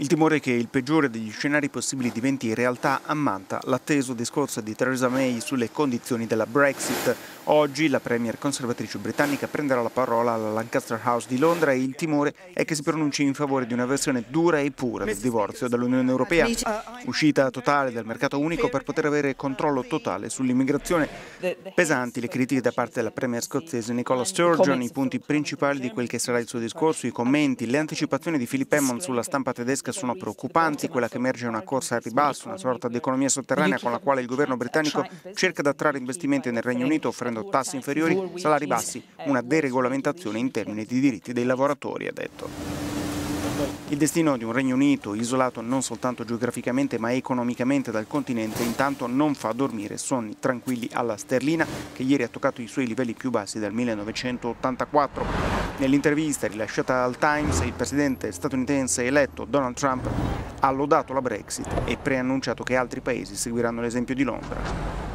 Il timore che il peggiore degli scenari possibili diventi realtà ammanta l'atteso discorso di Theresa May sulle condizioni della Brexit. Oggi la premier conservatrice britannica prenderà la parola alla Lancaster House di Londra e il timore è che si pronunci in favore di una versione dura e pura del divorzio dall'Unione Europea, uscita totale dal mercato unico per poter avere controllo totale sull'immigrazione. Pesanti le critiche da parte della premier scozzese Nicola Sturgeon, i punti principali di quel che sarà il suo discorso, i commenti, le anticipazioni di Philip Hammond sulla stampa tedesca tedesche sono preoccupanti, quella che emerge è una corsa al ribasso, una sorta di economia sotterranea con la quale il governo britannico cerca di attrarre investimenti nel Regno Unito offrendo tassi inferiori, salari bassi, una deregolamentazione in termini di diritti dei lavoratori, ha detto. Il destino di un Regno Unito isolato non soltanto geograficamente ma economicamente dal continente intanto non fa dormire sonni tranquilli alla sterlina che ieri ha toccato i suoi livelli più bassi dal 1984. Nell'intervista rilasciata al Times il presidente statunitense eletto Donald Trump ha lodato la Brexit e preannunciato che altri paesi seguiranno l'esempio di Londra.